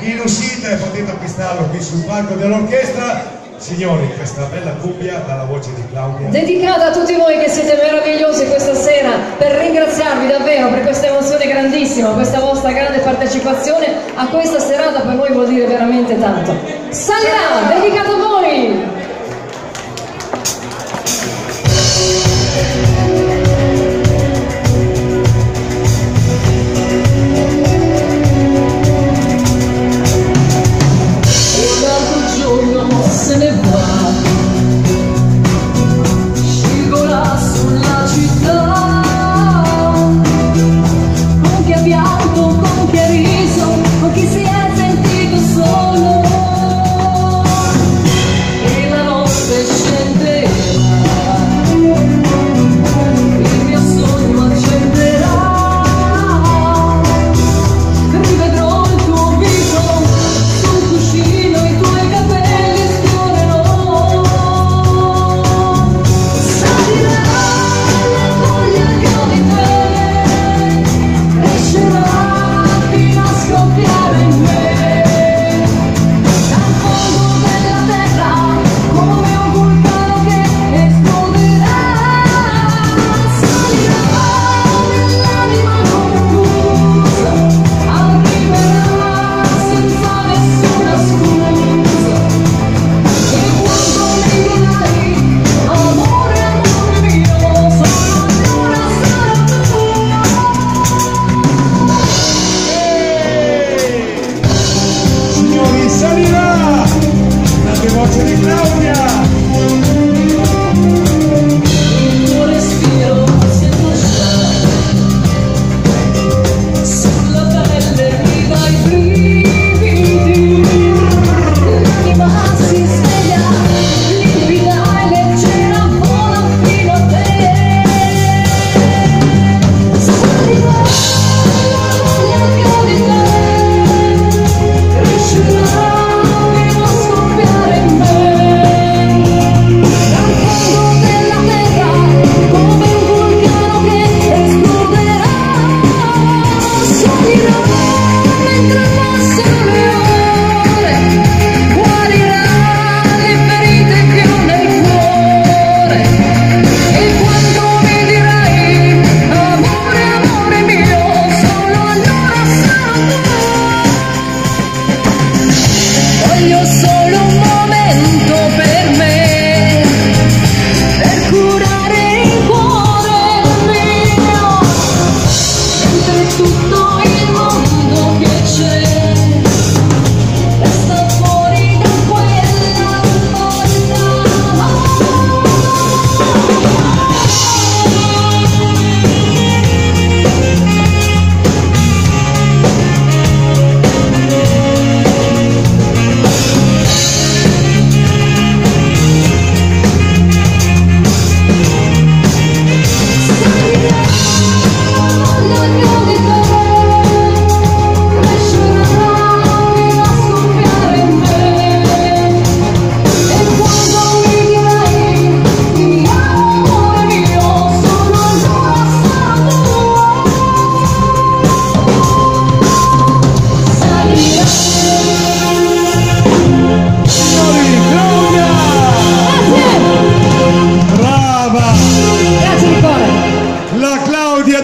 in uscita e potete acquistarlo qui sul palco dell'orchestra. Signori, questa bella cubbia dalla voce di Claudia. Dedicata a tutti voi che siete meravigliosi questa sera per ringraziarvi davvero per questa emozione grandissima, questa vostra grande partecipazione a questa serata per noi vuol dire veramente tanto. Salirà, dedicato a voi! tú